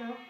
No?